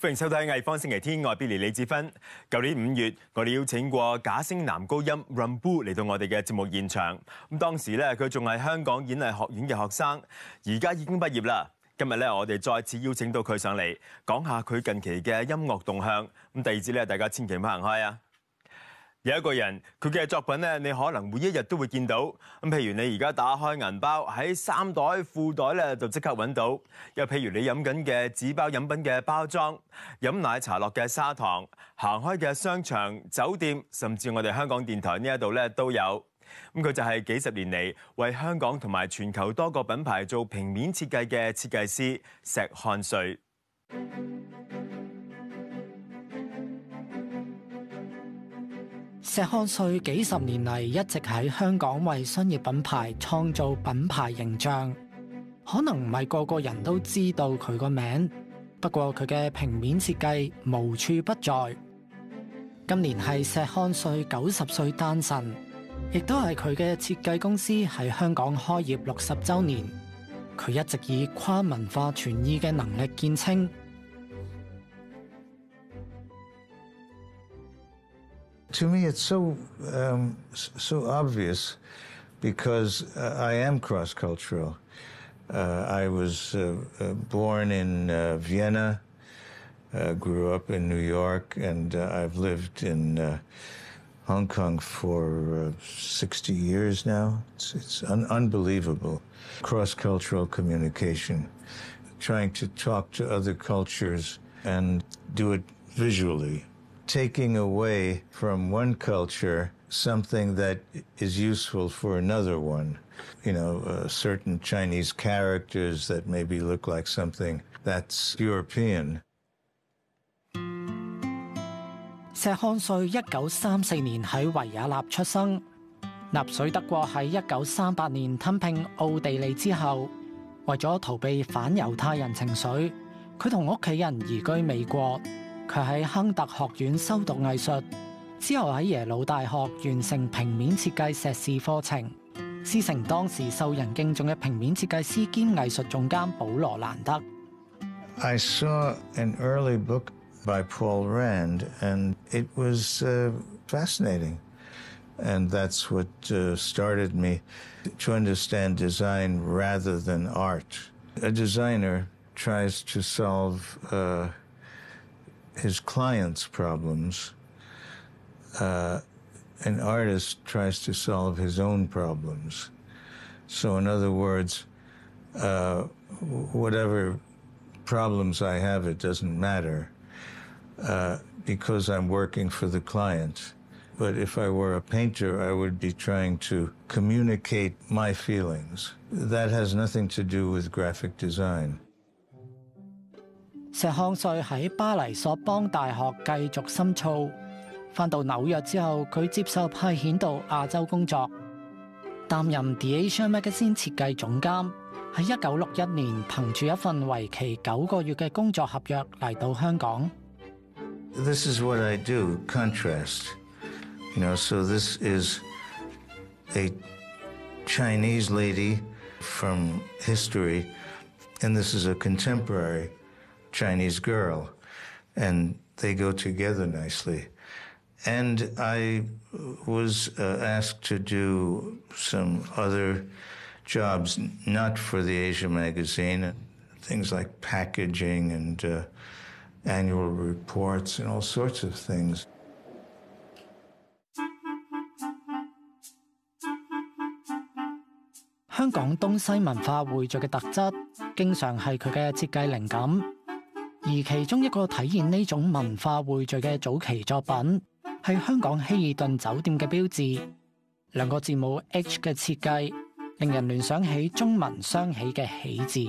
欢迎收睇艺方星期天，我係 Billy 李志芬。旧年五月，我哋邀请过假声男高音 Rumbu 嚟到我哋嘅节目现场。咁当时咧，佢仲系香港演艺学院嘅学生，而家已经毕业啦。今日咧，我哋再次邀请到佢上嚟，讲下佢近期嘅音乐动向。咁第二节咧，大家千祈唔好行开啊！有一個人，佢嘅作品咧，你可能每一日都會見到。咁譬如你而家打開銀包，喺衫袋、褲袋咧就即刻揾到。又譬如你飲緊嘅紙包飲品嘅包裝，飲奶茶落嘅砂糖，行開嘅商場、酒店，甚至我哋香港電台呢一度咧都有。咁佢就係幾十年嚟為香港同埋全球多個品牌做平面設計嘅設計師石漢瑞。石漢瑞幾十年嚟一直喺香港為商業品牌創造品牌形象，可能唔係個個人都知道佢個名，不過佢嘅平面設計無處不在。今年係石漢瑞九十歲誕辰，亦都係佢嘅設計公司喺香港開業六十週年。佢一直以跨文化傳意嘅能力見稱。To me, it's so um, so obvious because uh, I am cross cultural. Uh, I was uh, uh, born in uh, Vienna, grew up in New York, and I've lived in Hong Kong for uh, 60 years now. It's, it's un- unbelievable. Cross cultural communication, trying to talk to other cultures and do it visually taking away from one culture something that is useful for another one. You know, uh, certain Chinese characters that maybe look like something that's European. 石汉瑞一九三四年喺维也纳出生，纳粹德国喺一九三八年吞并奥地利之后，为咗逃避反犹太人情绪，佢同屋企人移居美国。 佢喺亨特學院修讀藝術，之後喺耶魯大學完成平面設計碩士課程，師承當時受人敬重嘅平面設計師兼藝術總監保羅蘭德。I saw an early book by Paul Rand, and it was uh, fascinating. And that's what uh, started me to understand design rather than art. A designer tries to solve uh, his client's problems. Uh, an artist tries to solve his own problems. So, in other words, uh, whatever problems I have, it doesn't matter uh, because I'm working for the client. But if I were a painter, I would be trying to communicate my feelings. That has nothing to do with graphic design. 石漢瑞喺巴黎索邦大學繼續深造，翻到紐約之後，佢接受派遣到亞洲工作，擔任 The Asian Magazine 設計總監。喺一九六一年，憑住一份為期九個月嘅工作合約嚟到香港。This is what I do contrast. You know, so this is a Chinese lady from history, and this is a contemporary Chinese girl, and they go together nicely. And I was uh, asked to do some other jobs, not for the Asia magazine, things like packaging and uh, annual reports and all sorts of things. 香港东西文化汇聚嘅特质，经常系佢嘅设计灵感。 而其中一個體現呢種文化匯聚嘅早期作品，係香港希爾頓酒店嘅標誌，兩個字母 H 嘅設計，令人聯想起中文雙喜嘅喜字。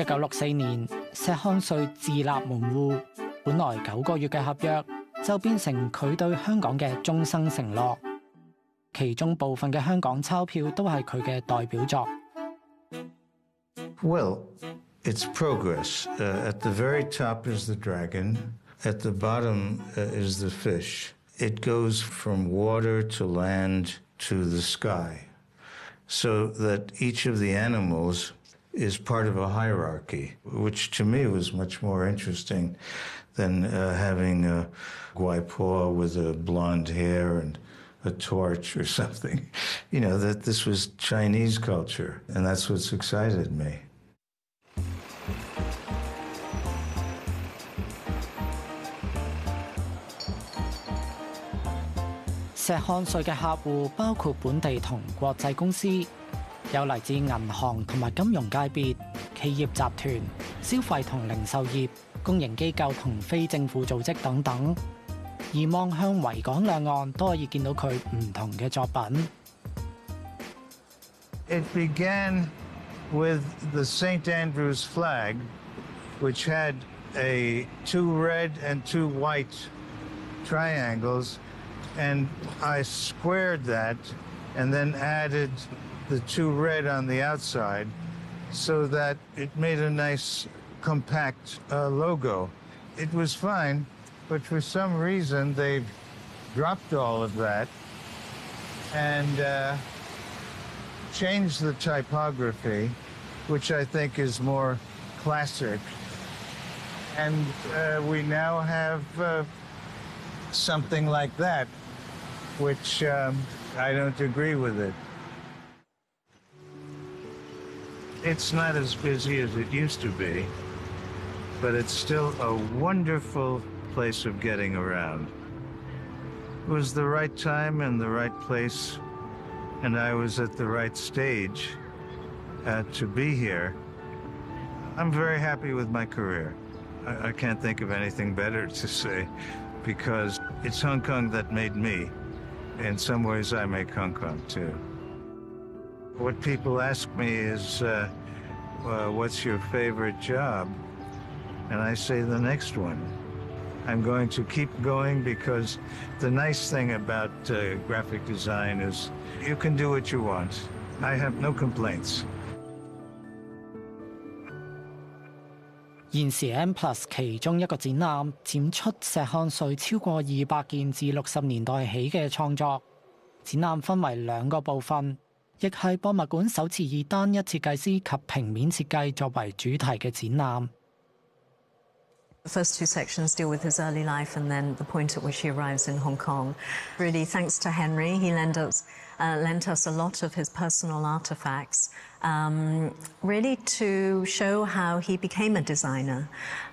一九六四年，石漢瑞自立門戶，本來九個月嘅合約，就變成佢對香港嘅終生承諾。其中部分嘅香港鈔票都係佢嘅代表作。Well, it's progress. Uh, at the very top is the dragon. At the bottom uh, is the fish. It goes from water to land to the sky. So that each of the animals is part of a hierarchy, which to me was much more interesting than uh, having a guaipo with a blonde hair and a torch or something. You know, that this was Chinese culture, and that's what's excited me. 石漢瑞嘅客户包括本地同国际公司，有嚟自银行同埋金融界别、企业集团、消费同零售业、公营机构同非政府组织等等。而望向维港两岸都可以见到佢唔同嘅作品。It began with the St. Andrew's flag, which had a two red and two white triangles, and I squared that and then added the two red on the outside so that it made a nice compact uh, logo. It was fine, but for some reason they've dropped all of that and uh, changed the typography, which I think is more classic. And uh, we now have uh, something like that, which um, I don't agree with it. It's not as busy as it used to be, but it's still a wonderful place of getting around. It was the right time and the right place, and I was at the right stage uh, to be here. I'm very happy with my career. I, I can't think of anything better to say because it's Hong Kong that made me. In some ways, I make Hong Kong too. What people ask me is, uh, uh, what's your favorite job? And I say the next one. I'm going to keep going because the nice thing about uh, graphic design is you can do what you want. I have no complaints. 現時 M Plus 其中一個展覽展出石漢瑞超過二百件自六十年代起嘅創作。展覽分為兩個部分，亦係博物館首次以單一設計師及平面設計作為主題嘅展覽。The first two sections deal with his early life and then the point at which he arrives in Hong Kong. Really, thanks to Henry, he lent us, uh, lent us a lot of his personal artifacts, um, really to show how he became a designer.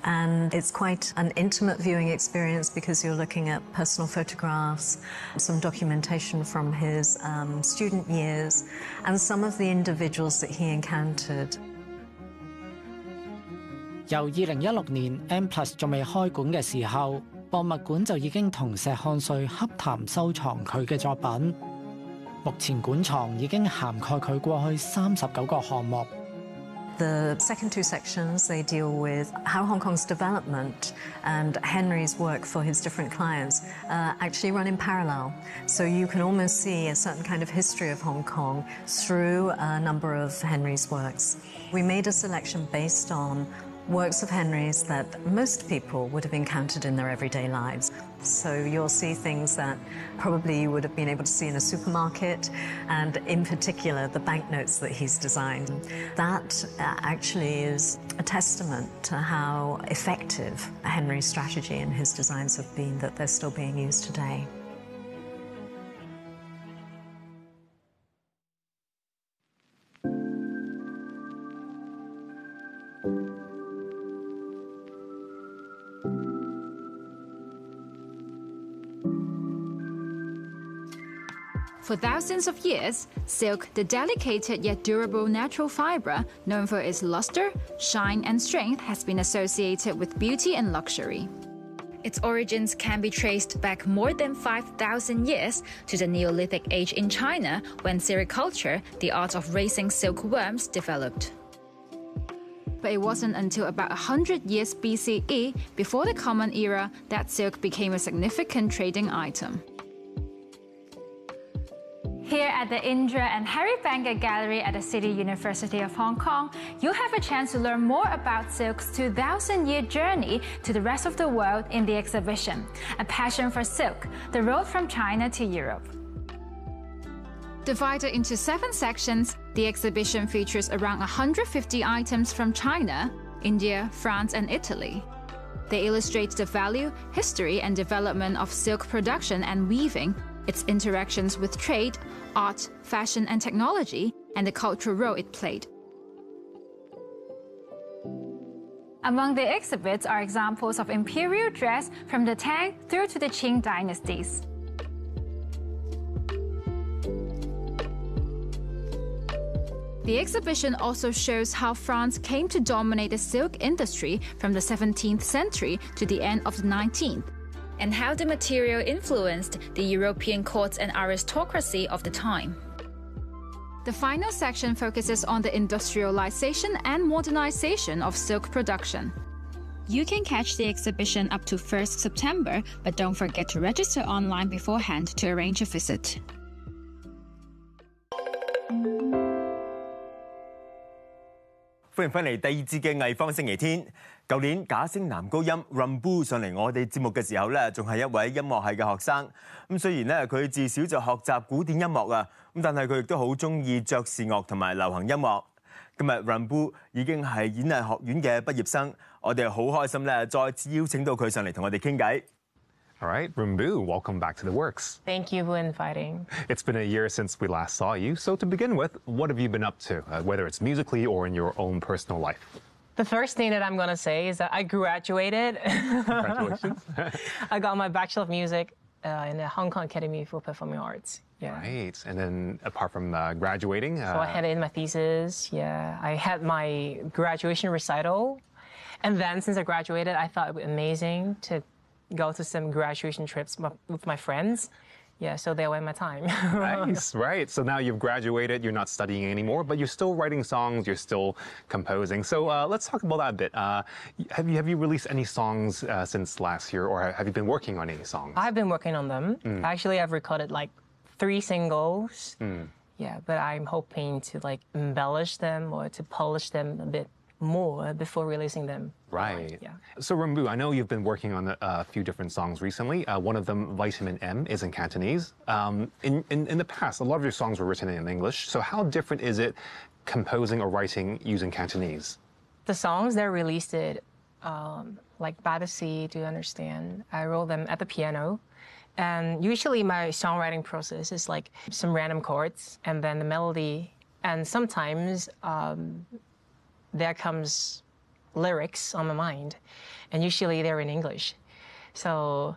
And it's quite an intimate viewing experience because you're looking at personal photographs, some documentation from his um, student years, and some of the individuals that he encountered. 由二零一六年 M Plus 仲未开馆嘅时候，博物馆就已经同石汉瑞洽谈收藏佢嘅作品。 目前館藏已經涵蓋佢過去三十九個項目。The second two sections, they deal with how Hong Kong's development and Henry's work for his different clients uh, actually run in parallel. So you can almost see a certain kind of history of Hong Kong through a number of Henry's works. We made a selection based on works of Henry's that most people would have encountered in their everyday lives. So you'll see things that probably you would have been able to see in a supermarket, and in particular, the banknotes that he's designed. That uh, actually is a testament to how effective Henry's strategy and his designs have been, that they're still being used today. For thousands of years, silk, the delicate yet durable natural fiber known for its luster, shine, and strength, has been associated with beauty and luxury. Its origins can be traced back more than 5,000 years to the Neolithic age in China when sericulture, the art of raising silkworms, developed. But it wasn't until about 100 years BCE, before the Common Era, that silk became a significant trading item. Here at the Indra and Harry Banga Gallery at the City University of Hong Kong, you'll have a chance to learn more about silk's 2,000 year journey to the rest of the world in the exhibition A Passion for Silk The Road from China to Europe. Divided into seven sections, the exhibition features around 150 items from China, India, France, and Italy. They illustrate the value, history, and development of silk production and weaving, its interactions with trade, art, fashion, and technology, and the cultural role it played. Among the exhibits are examples of imperial dress from the Tang through to the Qing dynasties. The exhibition also shows how France came to dominate the silk industry from the 17th century to the end of the 19th, and how the material influenced the European courts and aristocracy of the time. The final section focuses on the industrialization and modernization of silk production. You can catch the exhibition up to 1st September, but don't forget to register online beforehand to arrange a visit. 欢迎翻嚟第二节嘅艺方星期天。 舊年假聲男高音 Rumbu 上嚟我哋節目嘅時候咧，仲係一位音樂系嘅學生。咁雖然咧佢自小就學習古典音樂啊，咁但係佢亦都好中意爵士樂同埋流行音樂。今日 Rumbu 已經係演藝學院嘅畢業生，我哋好開心咧，再次邀請到佢上嚟同我哋傾偈。All right, Rumbu, welcome back to the works. Thank you for inviting. It's been a year since we last saw you, so to begin with, what have you been up to, uh, whether it's musically or in your own personal life? The first thing that I'm going to say is that I graduated. Congratulations. I got my Bachelor of Music uh, in the Hong Kong Academy for Performing Arts. Yeah. right, and then apart from uh, graduating, uh, So I had in my thesis. Yeah. I had my graduation recital. And then since I graduated, I thought it would be amazing to go to some graduation trips with my friends. Yeah, so they were my time. nice, right? So now you've graduated, you're not studying anymore, but you're still writing songs, you're still composing. So uh, let's talk about that a bit. Uh, have you have you released any songs uh, since last year, or have you been working on any songs? I've been working on them. Actually, I've recorded like three singles. Yeah, but I'm hoping to like embellish them or to polish them a bit more before releasing them. Right. Yeah. So Rumbu, I know you've been working on a, a few different songs recently. Uh, one of them, Vitamin M, is in Cantonese. Um, in, in in the past, a lot of your songs were written in English. So how different is it composing or writing using Cantonese? The songs that released it, um, like By the Sea, Do You Understand? I wrote them at the piano. And usually my songwriting process is like some random chords and then the melody. And sometimes um, there comes lyrics on my mind. And usually they're in English. So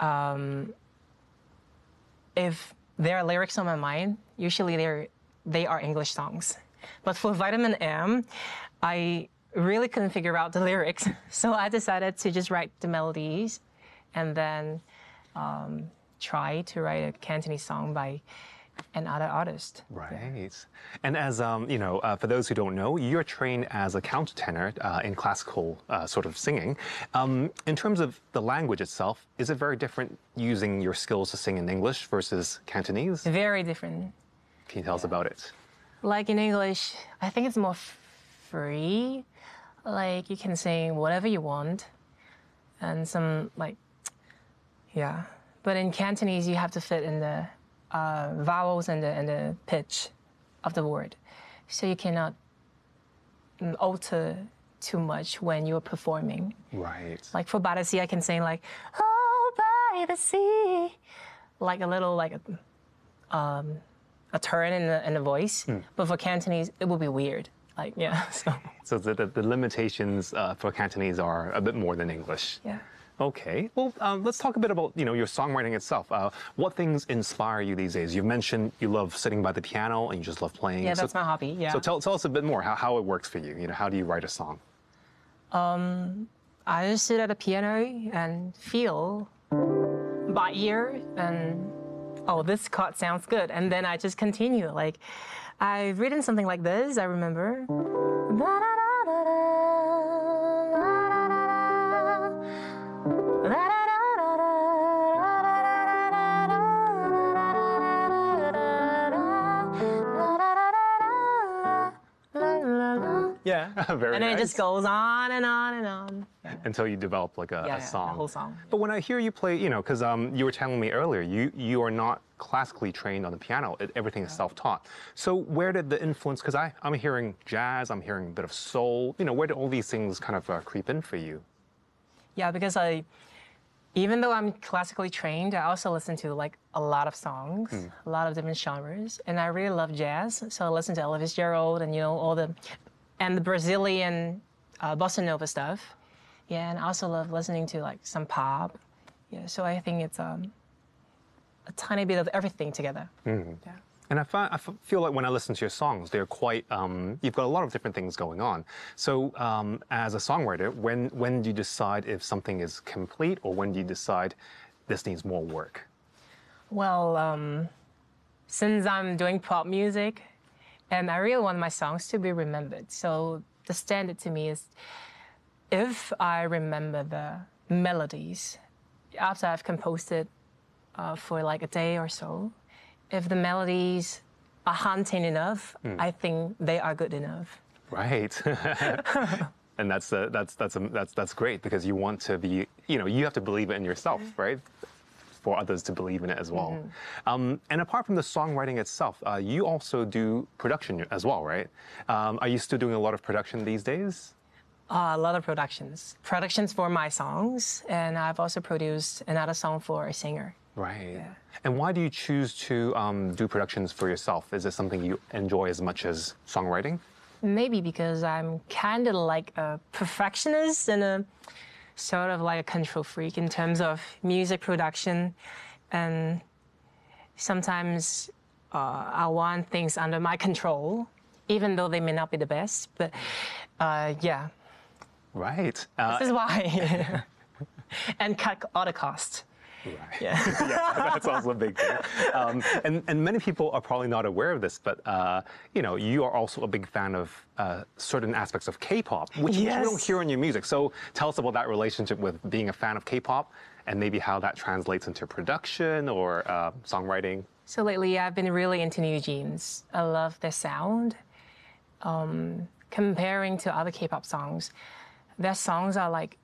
um, if there are lyrics on my mind, usually they're, they are English songs. But for Vitamin M, I really couldn't figure out the lyrics. So I decided to just write the melodies and then um, try to write a Cantonese song by another artists. Right. And as um, you know, uh, for those who don't know, you're trained as a countertenor uh, in classical uh, sort of singing. Um, in terms of the language itself, is it very different using your skills to sing in English versus Cantonese? Very different. Can you tell us about it? Like in English, I think it's more free. Like you can sing whatever you want, and some like, yeah. But in Cantonese, you have to fit in the uh, vowels and the and the pitch of the word, so you cannot mm, alter too much when you're performing. Right. Like for by the sea, I can sing like, "Oh, by the sea," like a little like a, um, a turn in the in the voice. But for Cantonese, it would be weird. Like yeah, so So the, the, the limitations uh, for Cantonese are a bit more than English. yeah. Okay. Well, um, let's talk a bit about you know your songwriting itself. Uh, what things inspire you these days? You've mentioned you love sitting by the piano and you just love playing. Yeah, So- that's my hobby. Yeah. So tell, tell us a bit more how, how it works for you. You know, how do you write a song? I just sit at the piano and feel by ear and oh, this chord sounds good, and then I just continue. Like I've written something like this. I remember. Yeah. Very and then it just goes on and on and on. until you develop like a, Yeah, a yeah, song. the whole song. But when I hear you play, you know, because um, you were telling me earlier, you you are not classically trained on the piano. It, everything is self-taught. So where did the influence? Because I I'm hearing jazz, I'm hearing a bit of soul. You know, where did all these things kind of uh, creep in for you? Yeah, because I, even though I'm classically trained, I also listen to like a lot of songs, a lot of different genres, and I really love jazz. So I listen to Ella Fitzgerald and you know all the, and the Brazilian, uh, bossa nova stuff. Yeah, and I also love listening to like some pop. Yeah, so I think it's um, a tiny bit of everything together. Yeah. And I, fi- I feel like when I listen to your songs, they're quite. Um, you've got a lot of different things going on. So, um, as a songwriter, when when do you decide if something is complete, or when do you decide this needs more work? Well, um, since I'm doing pop music, and I really want my songs to be remembered, so the standard to me is if I remember the melodies after I've composed it uh, for like a day or so, if the melodies are haunting enough, I think they are good enough. Right. and that's uh, that's that's um, that's that's great because you want to be. You know, you have to believe it in yourself, right? For others to believe in it as well. Um, and apart from the songwriting itself, uh, you also do production as well, right? Um, are you still doing a lot of production these days? Uh, a lot of productions, productions for my songs, and I've also produced another song for a singer. Right. And why do you choose to um, do productions for yourself? Is it something you enjoy as much as songwriting? Maybe because I'm kind of like a perfectionist and a sort of like a control freak in terms of music production. And sometimes uh, I want things under my control, even though they may not be the best. But uh, yeah, Right. Uh, this is why. and cut all the costs. yeah, that's also a big thing. Um, and, and many people are probably not aware of this, but uh, you know, you are also a big fan of uh, certain aspects of K-pop, which which you don't hear in your music. So tell us about that relationship with being a fan of K-pop, and maybe how that translates into production or uh, songwriting. So lately, I've been really into NewJeans. I love their sound. Um, comparing to other K-pop songs, their songs are like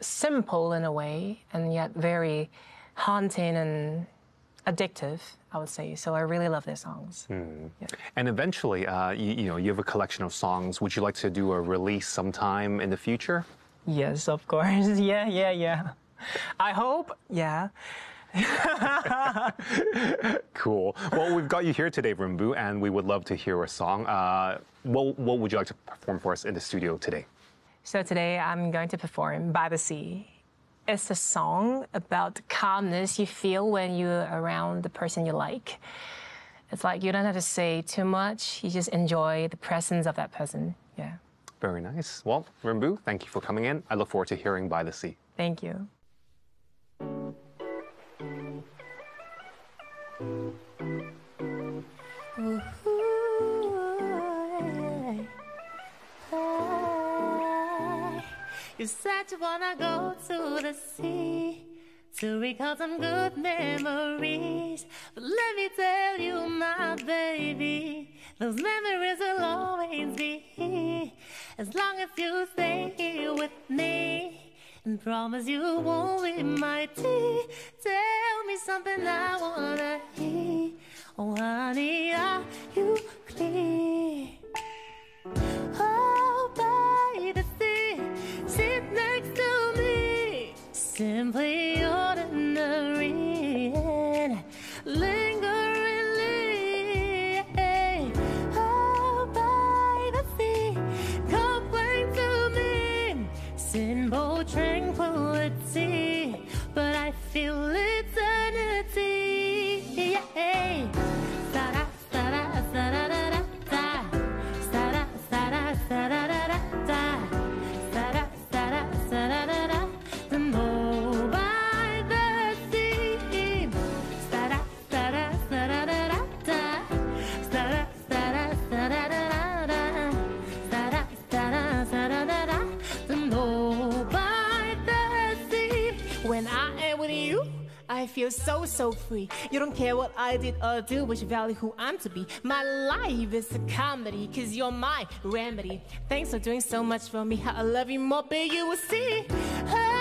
simple in a way, and yet very haunting and addictive. I would say. So I really love their songs. And eventually, uh, you, you know, you have a collection of songs. Would you like to do a release sometime in the future? Yes, of course. Yeah, yeah, yeah. I hope. Yeah. Cool. Well, we've got you here today, Rumbu, and we would love to hear a song. Uh, what, what would you like to perform for us in the studio today? So today I'm going to perform By the Sea. It's a song about the calmness you feel when you're around the person you like. It's like you don't have to say too much, you just enjoy the presence of that person. Yeah. Very nice. Well, Rumbu, thank you for coming in. I look forward to hearing By the Sea. Thank you. Said you wanna go to the sea to recall some good memories. But let me tell you, my baby, those memories will always be here as long as you stay here with me. And promise you won't be my tea. Tell me something I wanna feel so, so free. You don't care what I did or do, but you value who I'm to be. My life is a comedy, cause you're my remedy. Thanks for doing so much for me. How I love you more, baby, you will see. Oh,